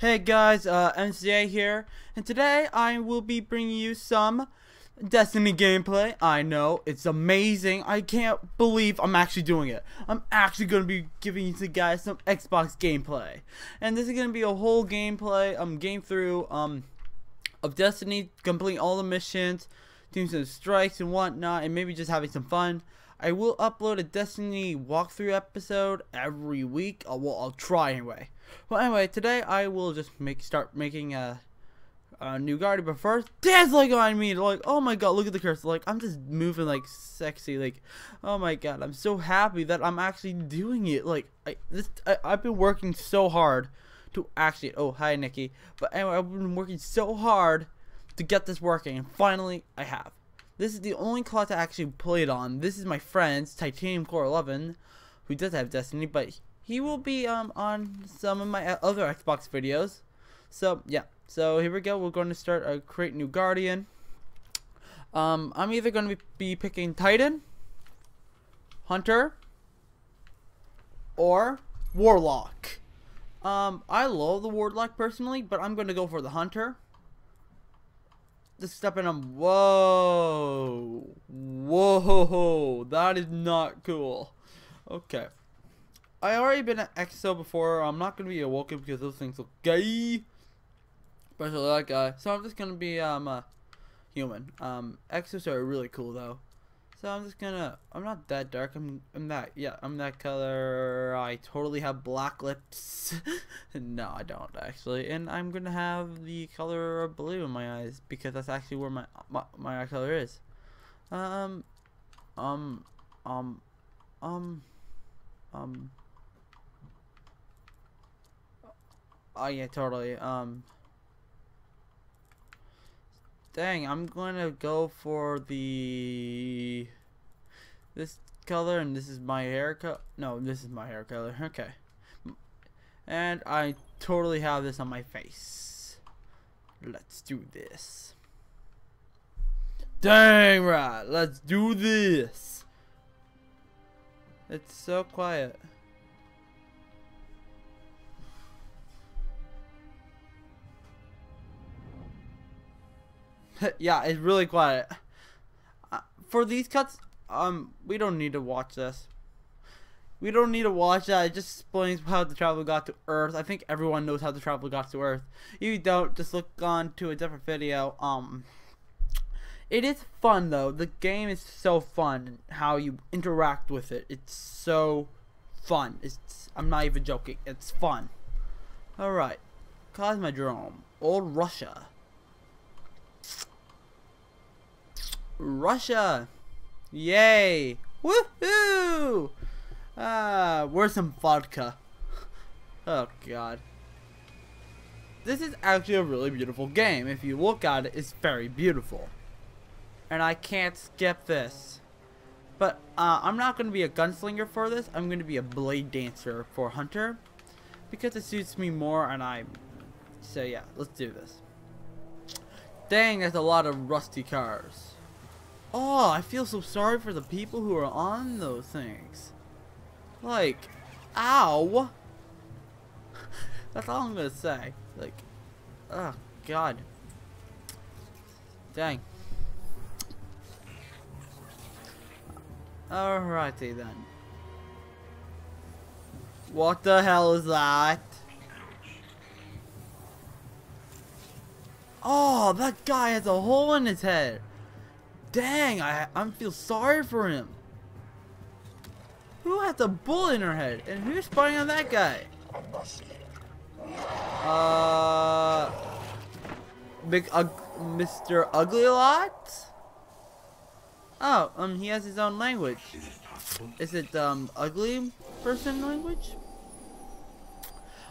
Hey guys, uh, MCA here, and today I will be bringing you some Destiny gameplay. I know, it's amazing. I can't believe I'm actually doing it. I'm actually going to be giving you guys some Xbox gameplay. And this is going to be a whole gameplay, um, game through, um, of Destiny, completing all the missions, doing some strikes and whatnot, and maybe just having some fun. I will upload a Destiny walkthrough episode every week. Well, I'll try anyway. Well, anyway, today I will just make start making a, a new guardian. But first, Dad's like on me. Like, oh my god, look at the cursor. Like, I'm just moving like sexy. Like, oh my god, I'm so happy that I'm actually doing it. Like, I this I, I've been working so hard to actually. Oh, hi, Nikki. But anyway, I've been working so hard to get this working, and finally, I have. This is the only class I actually played on. This is my friend's Titanium Core 11, who does have Destiny, but he will be um on some of my other Xbox videos. So yeah, so here we go. We're going to start a create new Guardian. Um, I'm either going to be picking Titan, Hunter, or Warlock. Um, I love the Warlock personally, but I'm going to go for the Hunter just stepping on. Whoa. Whoa. That is not cool. Okay. I already been at EXO before. I'm not to be awoken because those things look gay. Especially that guy. So I'm just to be um, human. Um, EXOs are really cool though. So I'm just gonna, I'm not that dark, I'm, I'm that, yeah, I'm that color, I totally have black lips, no I don't actually, and I'm gonna have the color of blue in my eyes, because that's actually where my, my, my eye color is, um, um, um, um, um, oh yeah, totally, um, Dang, I'm gonna go for the this color and this is my hair color. No, this is my hair color. Okay. And I totally have this on my face. Let's do this. Dang right, let's do this. It's so quiet. yeah, it's really quiet. Uh, for these cuts, um, we don't need to watch this. We don't need to watch that. It just explains how the traveler got to Earth. I think everyone knows how the traveler got to Earth. If you don't, just look on to a different video. Um, it is fun though. The game is so fun. How you interact with it. It's so fun. It's. I'm not even joking. It's fun. All right, Cosmodrome, Old Russia. Russia. Yay. Woohoo! Ah, where's some vodka? Oh god. This is actually a really beautiful game. If you look at it, it's very beautiful. And I can't skip this. But uh, I'm not going to be a gunslinger for this. I'm going to be a blade dancer for Hunter. Because it suits me more and I... So yeah, let's do this. Dang, there's a lot of rusty cars. Oh, I feel so sorry for the people who are on those things. Like, ow. That's all I'm gonna say. Like, oh god. Dang. Alrighty then. What the hell is that? Oh, that guy has a hole in his head. Dang, I I feel sorry for him. Who has a bullet in her head? And who's spying on that guy? Uh, uh, Mr. Ugly Lot? Oh, um, he has his own language. Is it, um, ugly person language?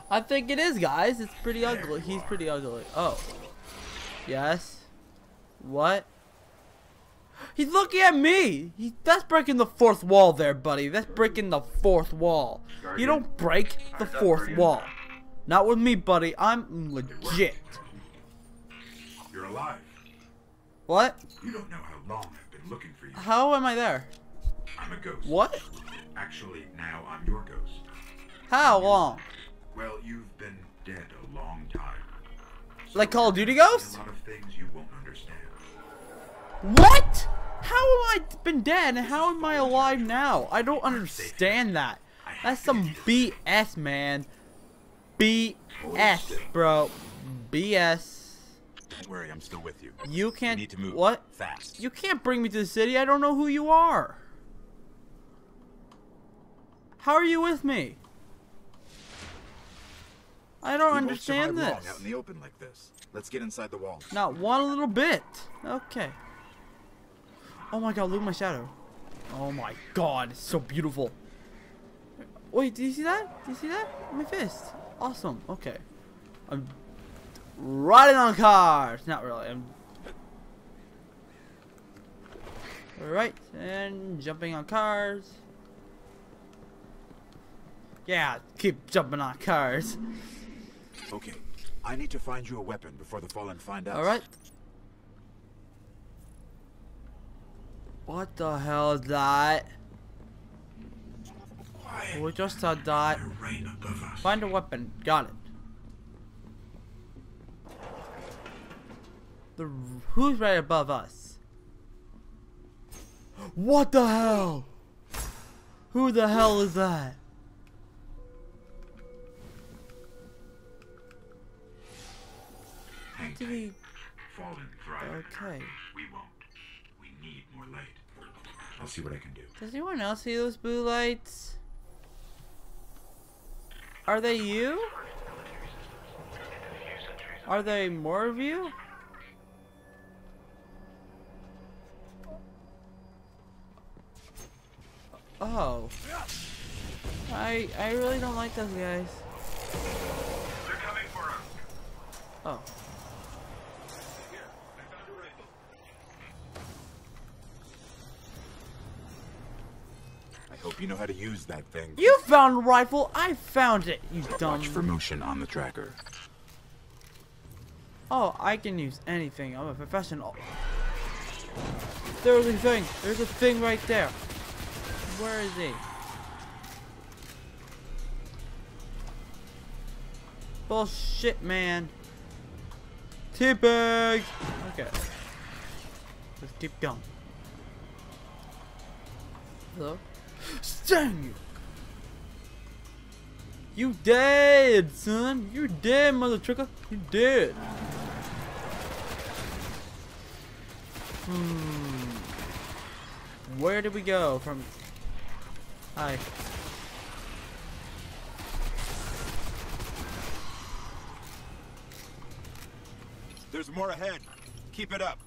I think it is, guys. It's pretty ugly. He's pretty ugly. Oh. Yes. What? He's looking at me. He, that's breaking the fourth wall there, buddy. That's breaking the fourth wall. You don't break the fourth wall. Not with me, buddy. I'm legit. You're alive. What? You don't know how long I've been looking for you. How am I there? I'm a ghost. What? Actually, now I'm your ghost. How long? Well, you've been dead a long time. Like Call of Duty A lot of things you won't understand. What? How am I been dead and how am I alive now? I don't understand that. That's some BS, man. BS, bro. BS. Don't worry, I'm still with you. You can't. need to move. What? Fast. You can't bring me to the city. I don't know who you are. How are you with me? I don't understand this. out in the open like this. Let's get inside the walls. Not one little bit. Okay. Oh my god, look at my shadow. Oh my god, it's so beautiful. Wait, do you see that? Do you see that? My fist. Awesome. Okay. I'm riding on cars. Not really. I'm Alright, and jumping on cars. Yeah, keep jumping on cars. Okay. I need to find you a weapon before the Fallen find us. Alright. What the hell is that? Quiet. We just saw that. Right. Find a weapon. Got it. The who's right above us? What the hell? Who the hell is that? Did tight. he? Okay. We won't. We need more light. I'll see what I can do. Does anyone else see those blue lights? Are they you? Are they more of you? Oh. I I really don't like those guys. They're coming for us. Oh. I hope you know how to use that thing. You found a rifle. I found it. You dumb. Watch for motion on the tracker. Oh, I can use anything. I'm a professional. There's a thing. There's a thing right there. Where is he? Bullshit, man. Teabag. Okay. Let's keep going. Hello? Sting you! You dead, son. You dead, mother trucker. You dead. Hmm. Where did we go from? Hi. There's more ahead. Keep it up.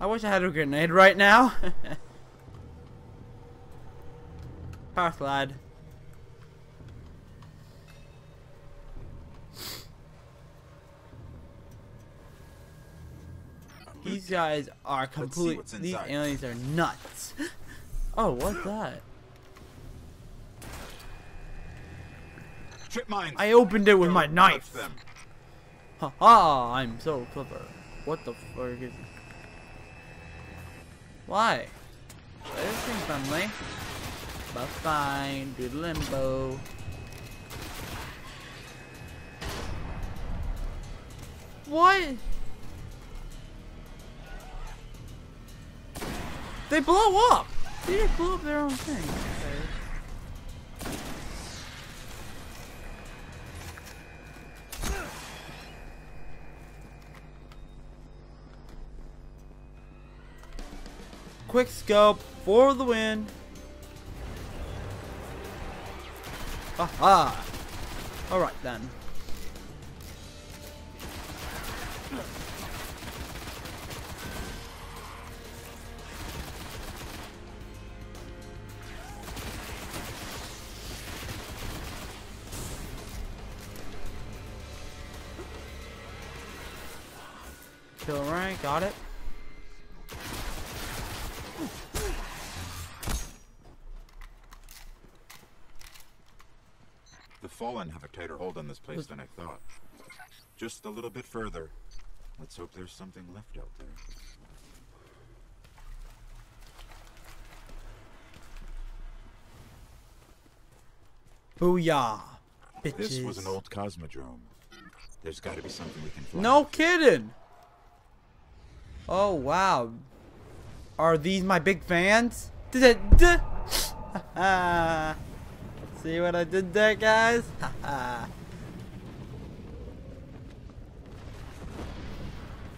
I wish I had a grenade right now. Power slide. These guys are complete. These aliens are nuts. Oh, what's that? Trip mines. I opened it with my knife. them. Ha ha! I'm so clever. What the fuck is? Why? This seems friendly. But fine, do the limbo. What? They blow up! They just blew up their own thing. Quick scope for the win. Aha! Alright then. Kill rank, got it. The Fallen have a tighter hold on this place than I thought. Just a little bit further. Let's hope there's something left out there. Booyah. bitches. This was an old cosmodrome. There's got to be something we can fly. No kidding. Oh wow. Are these my big fans? See what I did there, guys?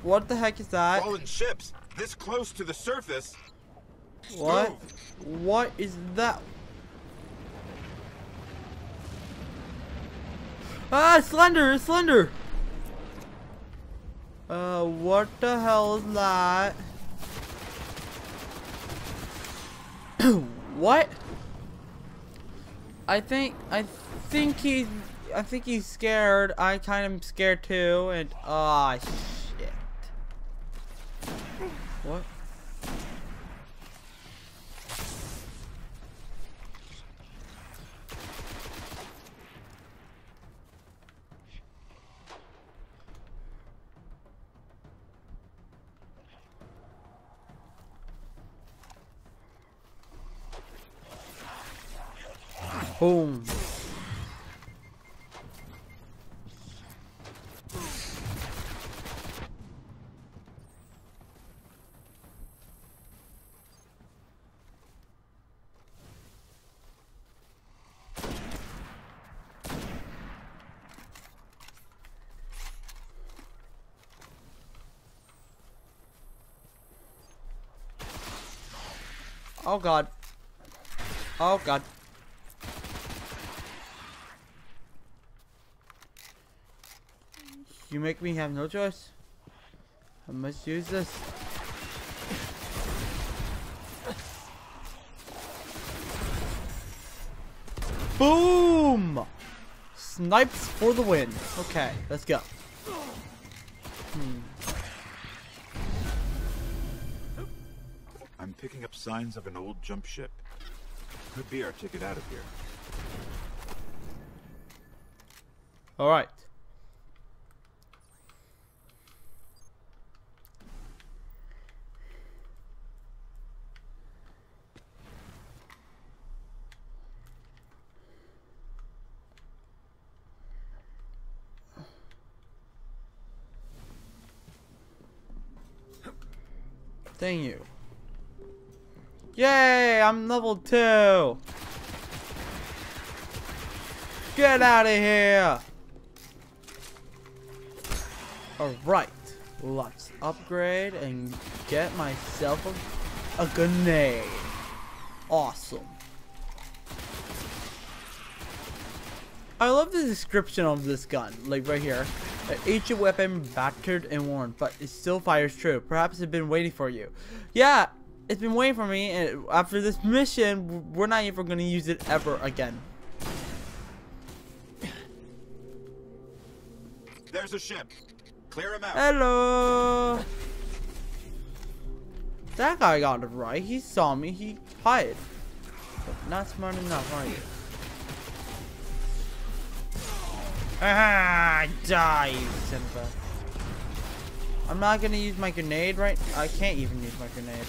what the heck is that? Fallen ships this close to the surface. What? What is that? Ah, Slender, Slender. Uh, what the hell is that? what? I think, I think he's, I think he's scared. I kind of am scared too, and, ah, shit. Boom. Oh god. Oh god. You make me have no choice. I must use this. Boom! Snipes for the win. Okay, let's go. Hmm. I'm picking up signs of an old jump ship. Could be our ticket out of here. Alright. Dang you. Yay, I'm level 2. Get out of here. Alright, let's upgrade and get myself a, a grenade. Awesome. I love the description of this gun, like right here. Uh, Each weapon battered and worn, but it still fires true. Perhaps it's been waiting for you. Yeah, it's been waiting for me, and after this mission, we're not even going to use it ever again. There's a ship. Clear him out. Hello. That guy got it right. He saw me. He hid. But not smart enough, are you? Ah, die, you son of a- I'm not gonna use my grenade right. I can't even use my grenade.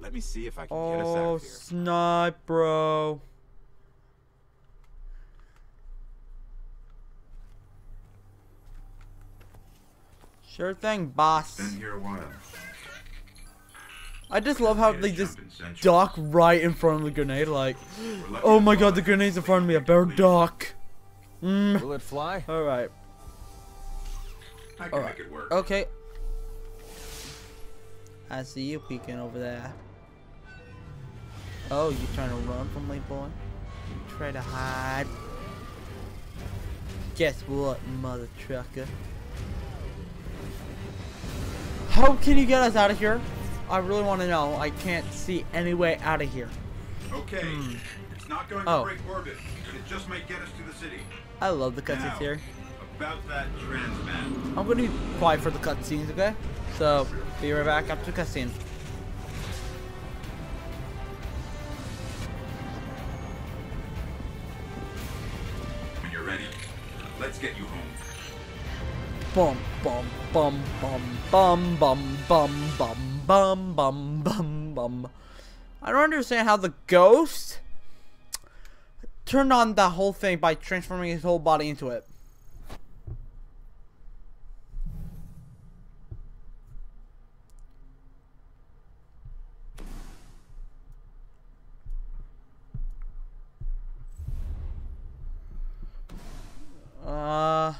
Let me see if I can get us out Oh, of here. snipe, bro. Sure thing, boss. Been here a while. I just love how they just jump in centuries. duck right in front of the grenade, like, oh my god, the grenade's in front of me, I better duck. Mm, Will it fly? alright, I can alright, make it work. okay. I see you peeking over there. Oh, you trying to run from me, boy? You try to hide. Guess what, mother trucker? How can you get us out of here? I really want to know. I can't see any way out of here. Okay. Hmm. It's not going Oh. to break orbit, it just might get us to the city. I love the cutscenes here. About that transmat. I'm gonna be quiet for the cutscenes, okay? So, be right back after the cutscene. Bum bum bum bum bum bum bum bum bum bum bum bum. I don't understand how the ghost turned on that whole thing by transforming his whole body into it. Uh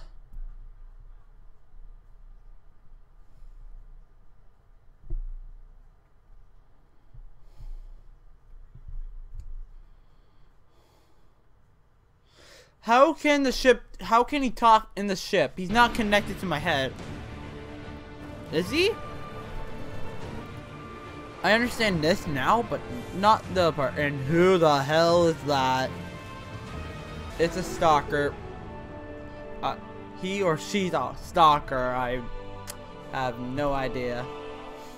How can the ship how can he talk in the ship? He's not connected to my head. Is he? I understand this now, but not the part. And who the hell is that? It's a stalker. Uh, he or she's a stalker. I have no idea.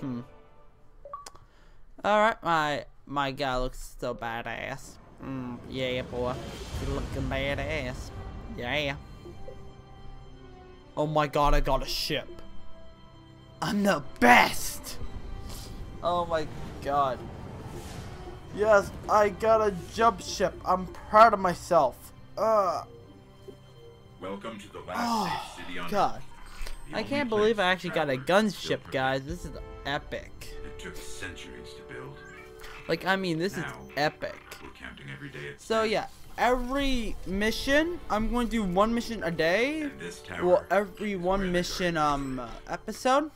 Hmm. Alright, my my guy looks so badass. Mm, yeah, boy. You looking badass. Yeah. Oh my god, I got a ship. I'm the best! Oh my god. Yes, I got a jump ship. I'm proud of myself. Uh, Welcome to the last Oh, safe city on God. I can't believe I actually got a travelers gun ship, protect guys. This is epic. It took centuries to build. Like, I mean, this is epic. We're counting every day it So, yeah, every mission, I'm going to do one mission a day. And this tower Well, every one mission um episode.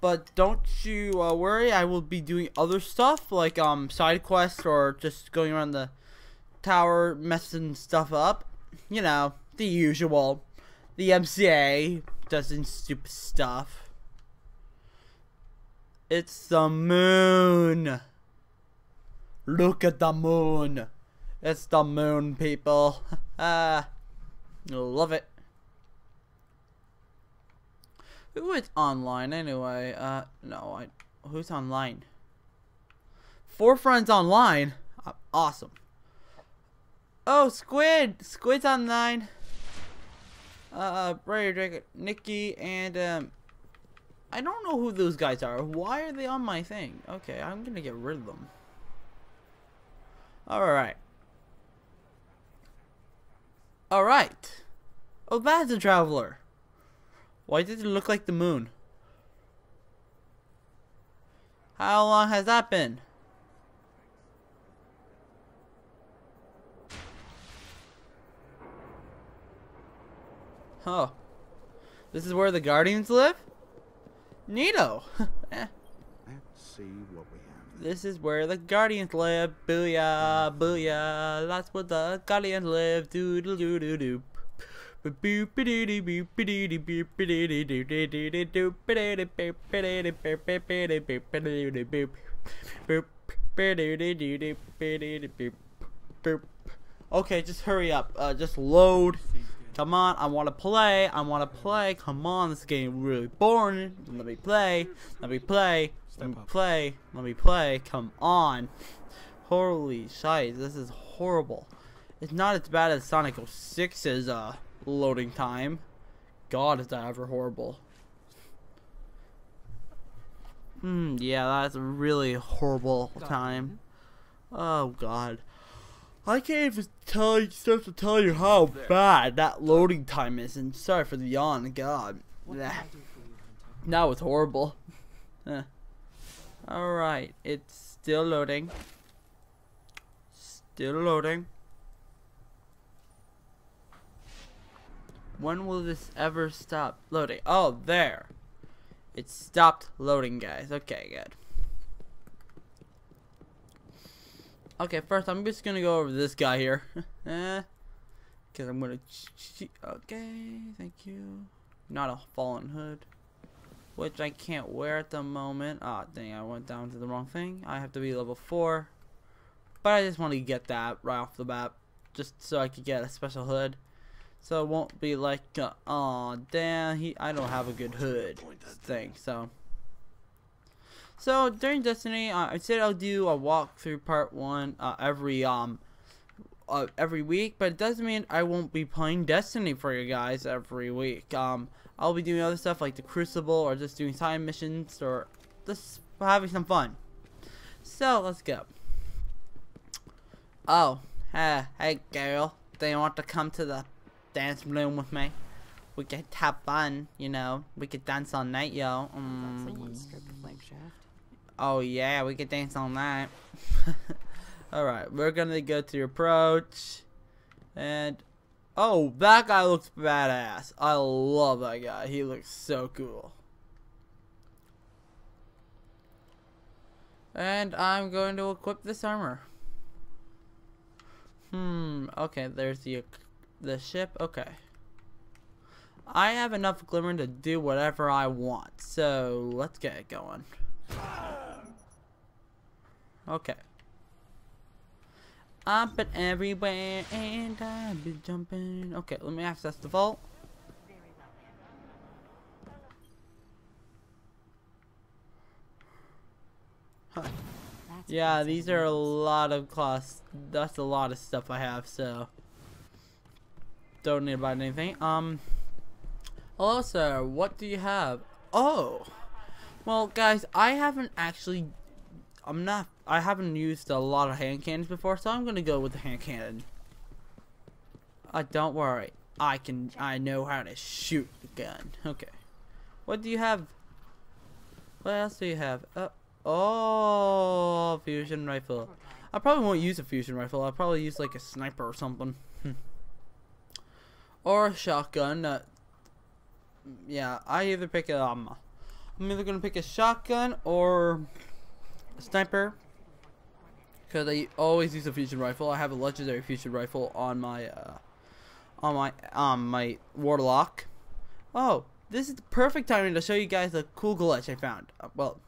But don't you uh, worry, I will be doing other stuff like um side quests or just going around the tower messing stuff up. You know, the usual. The MCA doesn't stupid stuff. It's the moon. Look at the moon. It's the moon, people. Ah. Love it. Who is online anyway? Uh, no, I. Who's online? Four friends online. Uh, awesome. Oh, Squid. Squid's online. Uh, Brady, Drake, Nikki, and um. I don't know who those guys are. Why are they on my thing? Okay, I'm gonna get rid of them. All right. All right. Oh, that's a traveler. Why does it look like the moon? How long has that been? Oh. This is where the Guardians live? Neato. Eh, Let's see what we have. this is where the Guardians live. Booyah, booyah. That's where the Guardians live. Doodle doo doo doo. Okay, just hurry up. Uh, just load. Come on, I want to play. I want to play. Come on, this game really boring. Let me play. Let me play. Let me play. Let me play. Come on. Holy shit, this is horrible. It's not as bad as Sonic 06's uh, loading time. God, is that ever horrible. Hmm, yeah, that's a really horrible time. Oh, God. I can't even tell you, start to tell you how bad that loading time is. And sorry for the yawn, God. That, that was horrible. Eh. Alright, it's still loading. Still loading. When will this ever stop loading? Oh, there. It stopped loading, guys. Okay, good. Okay, first I'm just gonna go over this guy here. eh. Cause I'm gonna Okay, thank you. Not a fallen hood. Which I can't wear at the moment. Ah, dang, I went down to the wrong thing. I have to be level 4. But I just want to get that right off the bat. Just so I could get a special hood. So it won't be like, uh, oh damn, he, I don't have a good hood thing. So, so during Destiny, uh, I said I'll do a walkthrough part one uh, every um uh, every week, but it doesn't mean I won't be playing Destiny for you guys every week. Um, I'll be doing other stuff like the Crucible or just doing side missions or just having some fun. So let's go. Oh, hey, hey girl, do you want to come to the dance room with me? We could have fun, you know. We could dance all night, yo. Mm. Oh yeah, we could dance all night. Alright, we're gonna go to approach. And oh, that guy looks badass. I love that guy. He looks so cool. And I'm going to equip this armor. Hmm, okay, there's the the ship. Okay. I have enough glimmer to do whatever I want. So, let's get it going. Okay. I've been everywhere and I've been jumping. Okay, let me access the vault. Yeah, these are a lot of costs. That's a lot of stuff I have, so don't need to buy anything. Um, sir. What do you have? Oh, well, guys, I haven't actually. I'm not. I haven't used a lot of hand cannons before, so I'm gonna go with the hand cannon. Uh, don't worry. I can. I know how to shoot the gun. Okay. What do you have? What else do you have? Uh, oh, fusion rifle. I probably won't use a fusion rifle. I'll probably use like a sniper or something. Hmm. or a shotgun. Uh, yeah, I either pick a, um, I'm either gonna pick a shotgun or a sniper. Cause I always use a fusion rifle. I have a legendary fusion rifle on my, uh, on my, um, my warlock. Oh, this is the perfect timing to show you guys a cool glitch I found. Uh, well,